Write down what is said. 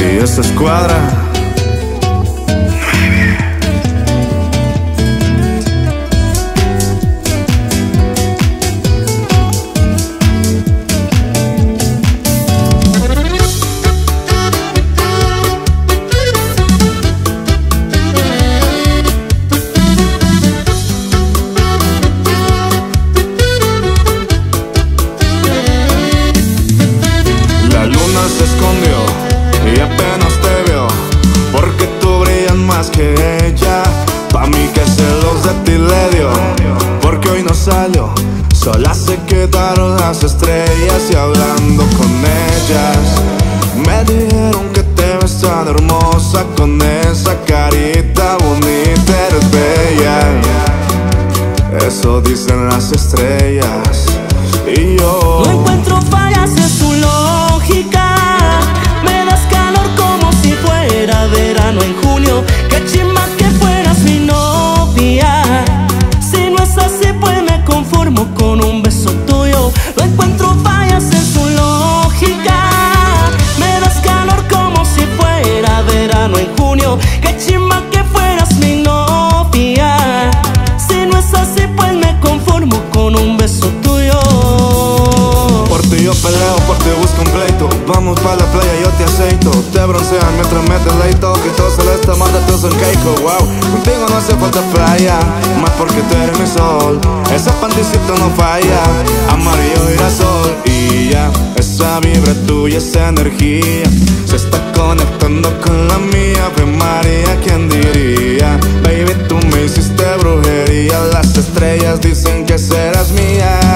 y esa escuadra que celos de ti le dio Porque hoy no salió. Sola se quedaron las estrellas y hablando con ellas. Me dijeron que te ves tan hermosa Con esa carita bonita eres bella. Eso dicen las estrellas. Y peleo por busco un pleito. Vamos pa' la playa, yo te aceito. Te broncean mientras metes leito Que todo celeste, mándate un keiko Wow, contigo no hace falta playa Más porque tú eres mi sol. Ese panticito no falla Amarillo girasol Y ya, esa vibra tuya, esa energía Se está conectando con la mía. Ave María, ¿quién diría? Baby, tú me hiciste brujería. Las estrellas dicen que serás mía